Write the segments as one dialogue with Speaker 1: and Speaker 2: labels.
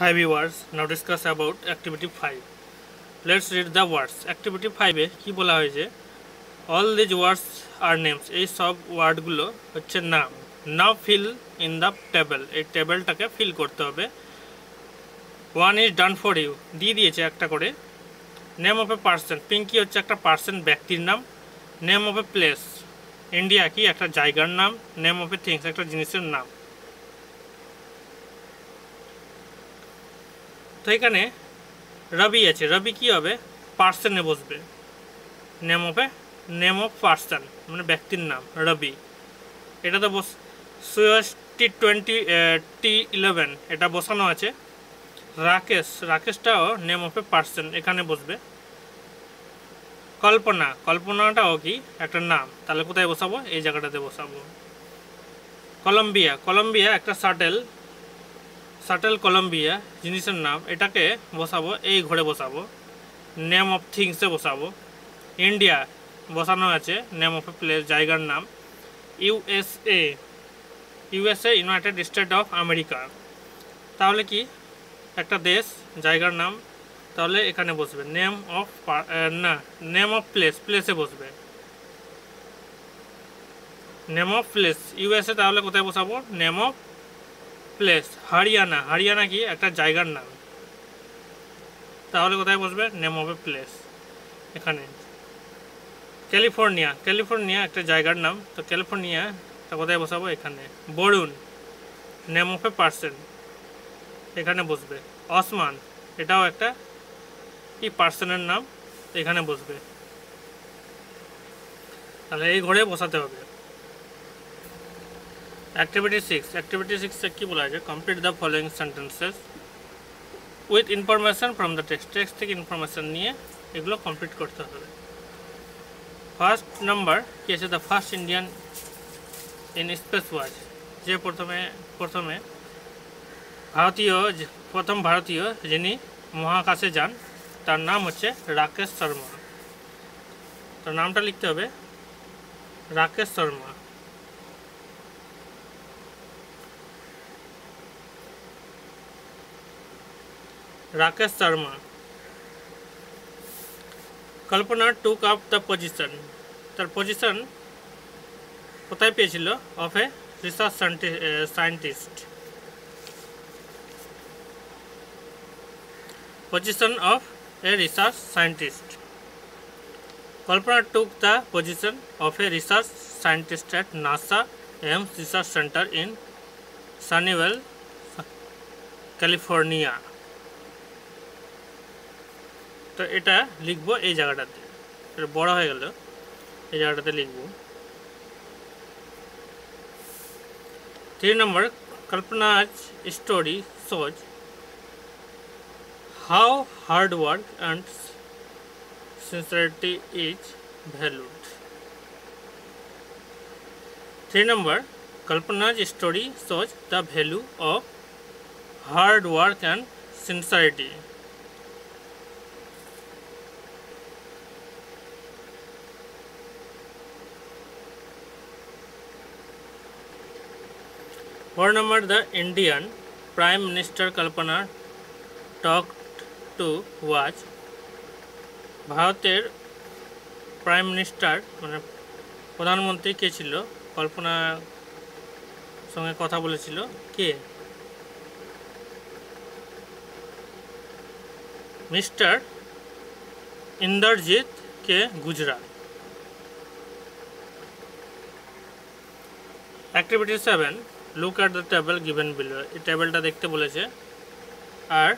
Speaker 1: Hi viewers, now discuss about activity 5. Let's read the words. Activity 5 এ কি বলা হয়েছে? All these words are names এই সব ওয়ার্ডগুলো হচ্ছে নাম। Now fill in the table এই টেবিলটাকে ফিল করতে হবে। One is done for you দিয়ে দিয়েছে একটা করে। Name of a person Pinki হচ্ছে একটা পার্সন ব্যক্তির নাম। Name of a place India কি? একটা জায়গার নাম। নেম অফ এ থিংস একটা জিনিসের নাম। তো এখানে রবি আছে। রবি কি হবে? পার্সনে বসবে। Name of a name of person মানে ব্যক্তির নাম, রবি। এটা তো বস সুয়স টি টোয়েন্টি টি ইলেভেন এটা বসানো আছে। রাকেশ, রাকেশটাও নেম অফ এ পার্সন এখানে বসবে। কল্পনা, কল্পনাটাও কি? একটা নাম। তাহলে কোথায় বসাবো? এই জায়গাটাতে বসাবো। কলম্বিয়া কলম্বিয়া একটা শাটেল শাটেল কলম্বিয়া জিনিসের নাম, এটাকে বসাবো, এই ঘরে বসাবো। নেম অফ থিংসে বসাবো। ইন্ডিয়া বসানো আছে নেম অফ এ প্লেস জায়গার নাম। USA USA united state of America তাহলে কি? একটা দেশ, জায়গার নাম, তাহলে এখানে বসবে। নেম অফ না নেম অফ প্লেস প্লেসে বসবে। নেম অফ প্লেস ইউএসএ তাহলে কোথায় বসাবো? Name of place Haryana Haryana কি? একটা জায়গার নাম। তাহলে কোথায় বসবে? নেম অফ এ প্লেস এখানে। ক্যালিফোর্নিয়া ক্যালিফোর্নিয়া একটা জায়গার নাম। তো ক্যালিফোর্নিয়া তা কোথায় বসাবো? এখানে। Varun name of a person এখানে বসবে। ওসমান এটাও একটা কি পার্সনের নাম? এখানে বসবে। তাহলে এই ঘরে বসাতে হবে। অ্যাক্টিভিটি সিক্স অ্যাক্টিভিটি সিক্সে কী বলা আছে complete the following sentences with information from the text text থেকে ইনফরমেশান নিয়ে এগুলো কমপ্লিট করতে হবে ফার্স্ট নাম্বার কি আছে the first Indian in space watch যে প্রথমে প্রথমে ভারতীয় প্রথম ভারতীয় যিনি মহাকাশে যান তার নাম হচ্ছে রাকেশ শর্মা তার নামটা লিখতে হবে Rakesh Sharma Rakesh Sharma Kalpana took up the position তার পজিশন কোথায় পেয়েছিল of a research scientist position of a research scientist. Kalpana took the position of a research scientist at NASA Ames Research Center in Sunnyvale, California তো এটা লিখবো এই জায়গাটাতে এটা বড় হয়ে গেল এই জায়গাটাতে লিখবো three number Kalpana's story shows how hard work and sincerity is valued. Three number Kalpana's story shows the value of hard work and sincerity. Four number the Indian Prime Minister Kalpana talked to watch ভারতের prime minister মানে প্রধানমন্ত্রী কে ছিল? কল্পনা সঙ্গে কথা বলেছিল। কে? Mister Inderjit K Gujarat. Activity seven look at the table given below এই টেবিলটা দেখতে বলেছে। আর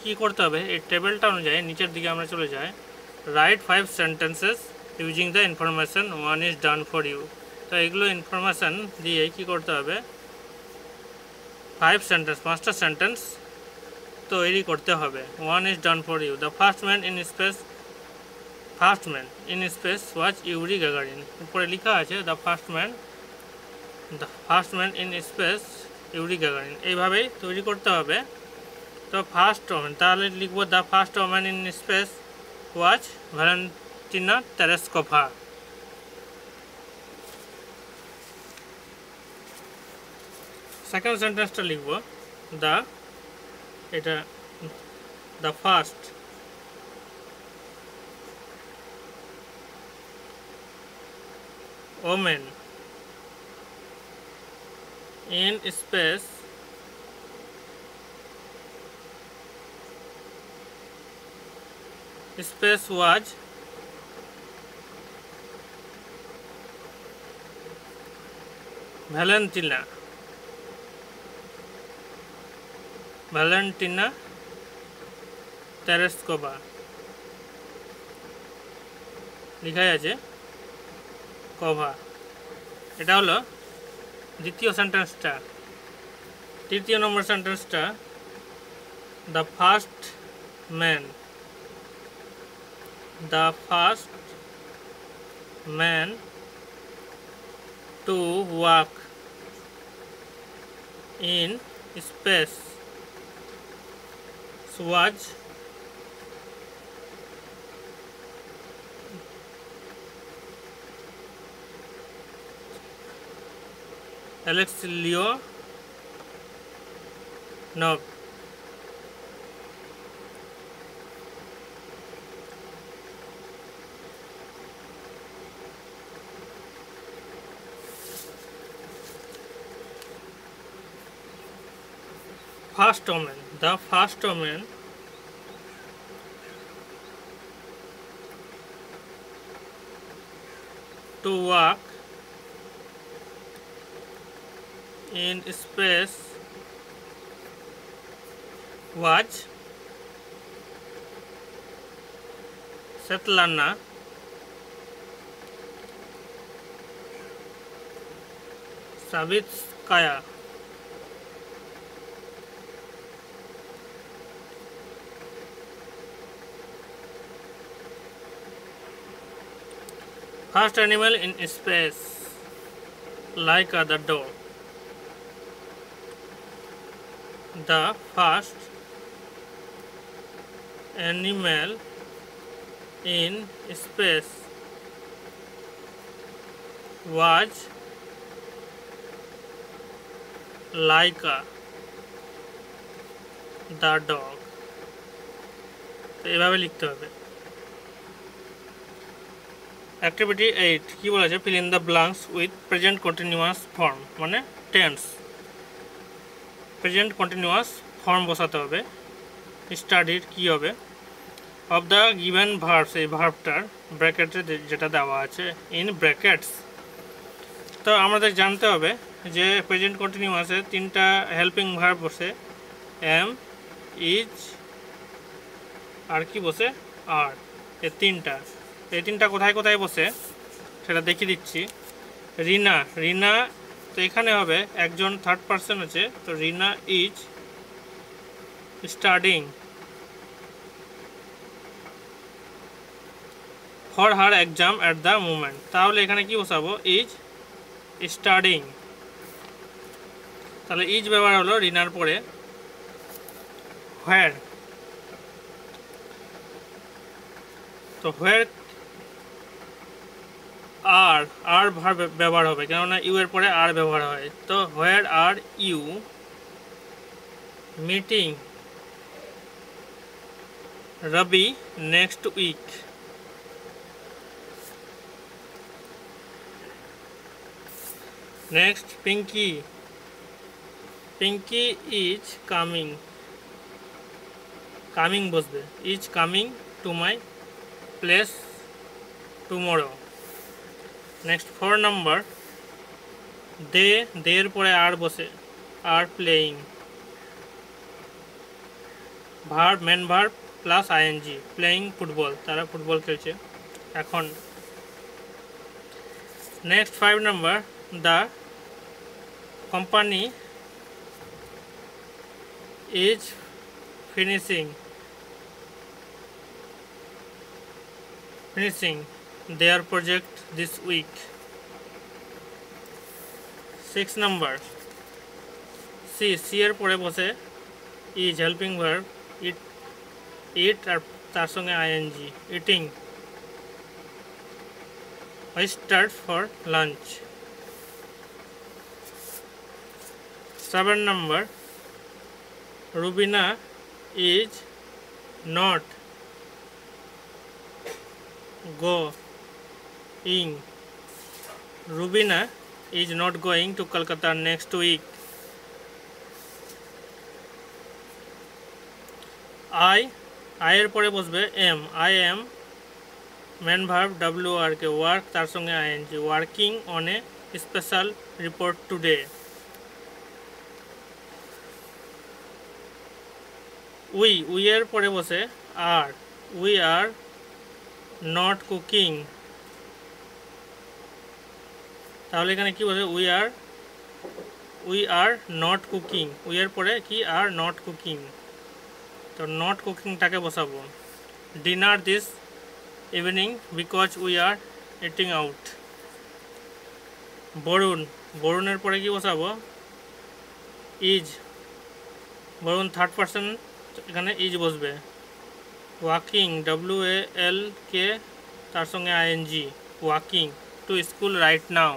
Speaker 1: কি করতে হবে? এই টেবিলটা অনুযায়ী নিচের দিকে আমরা চলে যাই। Write five sentences using the information one is done for you তো এগুলো ইনফরমেশান দিয়ে কি করতে হবে? ফাইভ সেন্টেন্স পাঁচটা সেন্টেন্স তৈরি করতে হবে। One is done for you the first man in space first man in space was Yuri Gagarin উপরে লেখা আছে the first man the first man in space Yuri Gagarin এইভাবেই তৈরি করতে হবে তো ফার্স্ট ওমেন তাহলে লিখবো the first women in space was Valentina Tereshkova second সেন্টেন্সটা লিখব দ্য এটা the first women in space space was Valentina Valentina Tereskova লেখাই আছে কভা এটা হলো দ্বিতীয় সেন্টেন্সটা তৃতীয় নম্বর সেন্টেন্সটা the first man the first man to walk in space was Alex Leo no. First omen. The first omen. To walk in space was Svetlana Savitskaya. First animal in space, like the dog. The first animal in space was Laika the dog. তো এভাবে লিখতে হবে activity eight কী বলেছে fill in the blanks with present continuous form মানে tense present continuous form বসাতে হবে। স্টাডির কী হবে? অফ দ্য গিভেন ভার্বস এই ভার্বটার ব্র্যাকেটে যেটা দেওয়া আছে ইন ব্র্যাকেটস তো আমাদের জানতে হবে যে প্রেজেন্ট কন্টিনিউয়াসে তিনটা হেল্পিং ভার্ব বসে এম ইজ আর কি বসে আর এ তিনটা। এই তিনটা কোথায় কোথায় বসে, সেটা দেখিয়ে দিচ্ছি। রিনা রিনা তো এখানে হবে একজন থার্ড পার্সন আছে, তো Reena is studying for her exam at the moment তাহলে এখানে কি বসাবো? ইজ স্টাডিং তাহলে ইজ ব্যবহার হলো রিনার পরে। হোয়ার তো হোয়ার আর আর ভার ব্যবহার হবে, কেননা ইউ এর পরে আর ব্যবহার হয়। তো where are you meeting Ravi next week next Pinky Pinky is coming coming বসবে। Is coming to my place tomorrow next four number they দের পরে আর বসে, are playing verb main verb plus ING playing football তারা football খেলছে। এখন next five number the company is finishing finishing their project this week. Six number C C এর পরে বসে is helping verb eat eat আর তার সঙ্গে ING eating I start for lunch seven number Rubina is not going Rubina is not going to Kolkata next week I আয়ের পরে বসবে am I am main verb W R K work তার সঙ্গে ING working on a special report today we উইয়ের পরে বসে are we are not cooking তাহলে এখানে কি বসে we are we are not cooking উইয়ের পরে কি? আর নট কুকিং তো নট কুকিংটাকে বসাবো। Dinner this evening because we are eating out Varun, বরুণের পরে কি বসাবো? ইজ বরুণ থার্ড পার্সন এখানে ইজ বসবে। Walking W A L K তার সঙ্গে ING walking to school right now